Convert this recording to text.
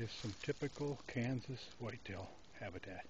is some typical Kansas whitetail habitat.